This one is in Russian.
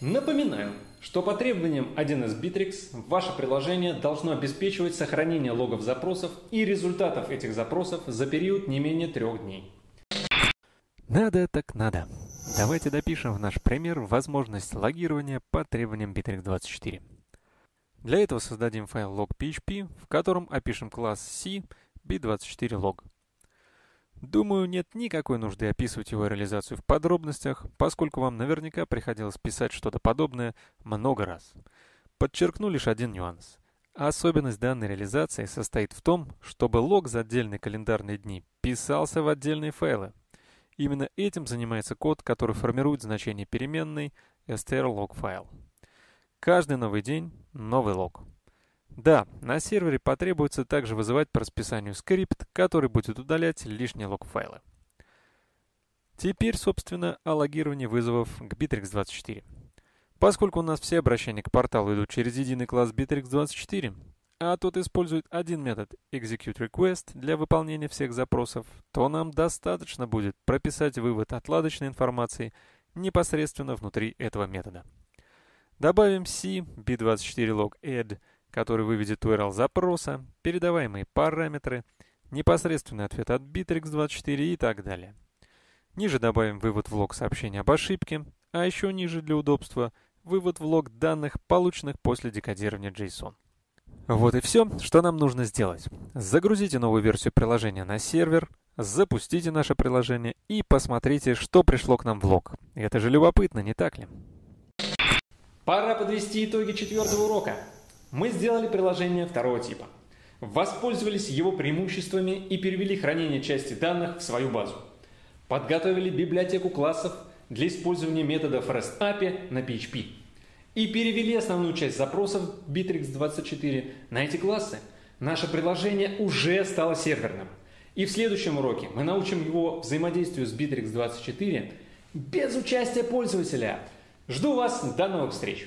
Напоминаю, что по требованиям 1С Bittrex ваше приложение должно обеспечивать сохранение логов запросов и результатов этих запросов за период не менее трех дней. Надо так надо. Давайте допишем в наш пример возможность логирования по требованиям Bittrex24. Для этого создадим файл log.php, в котором опишем класс C bit24log. Думаю, нет никакой нужды описывать его реализацию в подробностях, поскольку вам наверняка приходилось писать что-то подобное много раз. Подчеркну лишь один нюанс. Особенность данной реализации состоит в том, чтобы лог за отдельные календарные дни писался в отдельные файлы. Именно этим занимается код, который формирует значение переменной strlog. Каждый новый день — новый лог. Да, на сервере потребуется также вызывать по расписанию скрипт, который будет удалять лишние лог-файлы. Теперь, собственно, о логировании вызовов к Bittrex24. Поскольку у нас все обращения к порталу идут через единый класс Bittrex24, а тот использует один метод executeRequest для выполнения всех запросов, то нам достаточно будет прописать вывод отладочной информации непосредственно внутри этого метода. Добавим C bit24log add который выведет URL запроса, передаваемые параметры, непосредственный ответ от Bittrex24 и так далее. Ниже добавим вывод в лог сообщения об ошибке, а еще ниже для удобства вывод в лог данных, полученных после декодирования JSON. Вот и все, что нам нужно сделать. Загрузите новую версию приложения на сервер, запустите наше приложение и посмотрите, что пришло к нам в лог. Это же любопытно, не так ли? Пора подвести итоги четвертого урока. Мы сделали приложение второго типа. Воспользовались его преимуществами и перевели хранение части данных в свою базу. Подготовили библиотеку классов для использования методов REST API на PHP. И перевели основную часть запросов Bittrex24 на эти классы. Наше приложение уже стало серверным. И в следующем уроке мы научим его взаимодействию с Bittrex24 без участия пользователя. Жду вас, до новых встреч!